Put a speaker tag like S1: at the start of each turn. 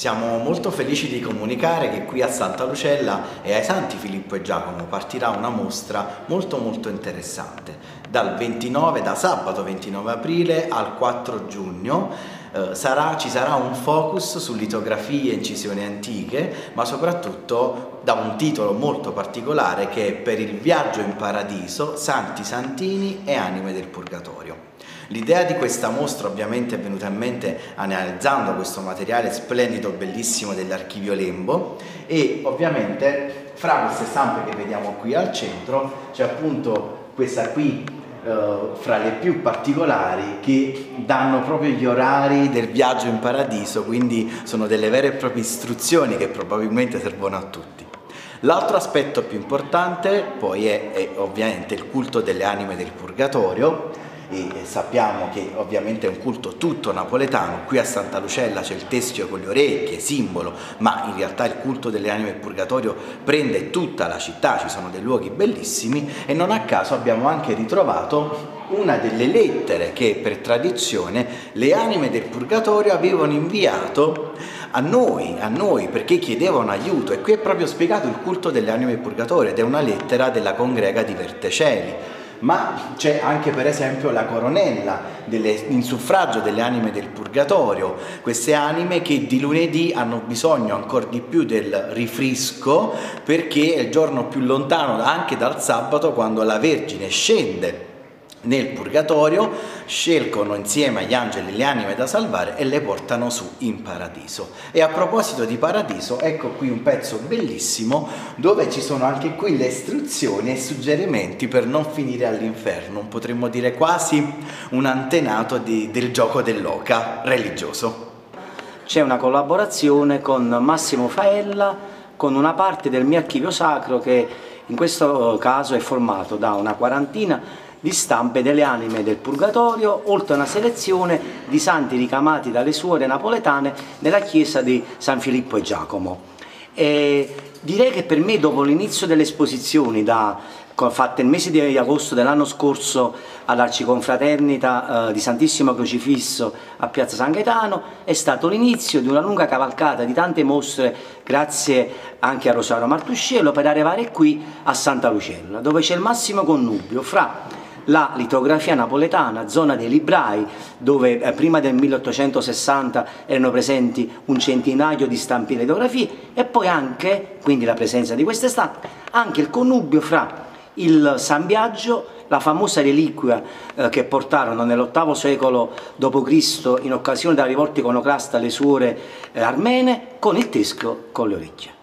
S1: Siamo molto felici di comunicare che qui a Santa Lucella e ai Santi Filippo e Giacomo partirà una mostra molto molto interessante. Dal 29, da sabato 29 aprile al 4 giugno eh, sarà, ci sarà un focus su litografie e incisioni antiche, ma soprattutto da un titolo molto particolare che è Per il viaggio in paradiso, Santi Santini e Anime del Purgatorio. L'idea di questa mostra ovviamente è venuta in mente analizzando questo materiale splendido, bellissimo dell'archivio Lembo e ovviamente fra queste stampe che vediamo qui al centro c'è appunto questa qui Uh, fra le più particolari che danno proprio gli orari del viaggio in paradiso, quindi sono delle vere e proprie istruzioni che probabilmente servono a tutti. L'altro aspetto più importante poi è, è ovviamente il culto delle anime del purgatorio, e sappiamo che ovviamente è un culto tutto napoletano, qui a Santa Lucella c'è il teschio con le orecchie, simbolo, ma in realtà il culto delle anime del purgatorio prende tutta la città, ci sono dei luoghi bellissimi e non a caso abbiamo anche ritrovato una delle lettere che per tradizione le anime del purgatorio avevano inviato a noi, a noi, perché chiedevano aiuto. E qui è proprio spiegato il culto delle anime del purgatorio ed è una lettera della congrega di Verteceli ma c'è anche per esempio la coronella delle, in suffragio delle anime del purgatorio, queste anime che di lunedì hanno bisogno ancora di più del rifrisco perché è il giorno più lontano anche dal sabato quando la Vergine scende nel purgatorio, scelgono insieme agli angeli le anime da salvare e le portano su in paradiso. E a proposito di paradiso, ecco qui un pezzo bellissimo dove ci sono anche qui le istruzioni e suggerimenti per non finire all'inferno, potremmo dire quasi un antenato di, del gioco dell'oca religioso.
S2: C'è una collaborazione con Massimo Faella con una parte del mio archivio sacro che in questo caso è formato da una quarantina di stampe delle anime del Purgatorio, oltre a una selezione di santi ricamati dalle suore napoletane nella chiesa di San Filippo e Giacomo. E direi che per me dopo l'inizio delle esposizioni fatte il mese di agosto dell'anno scorso all'Arciconfraternita eh, di Santissimo Crocifisso a Piazza San Gaetano è stato l'inizio di una lunga cavalcata di tante mostre grazie anche a Rosario Martuscello per arrivare qui a Santa Lucella dove c'è il massimo connubio fra la litografia napoletana, zona dei librai, dove eh, prima del 1860 erano presenti un centinaio di stampi litografie e poi anche, quindi la presenza di queste stampe, anche il connubio fra il San Biagio, la famosa reliquia eh, che portarono nell'VIII secolo d.C. in occasione della rivolta iconoclasta le suore eh, armene, con il teschio con le orecchie.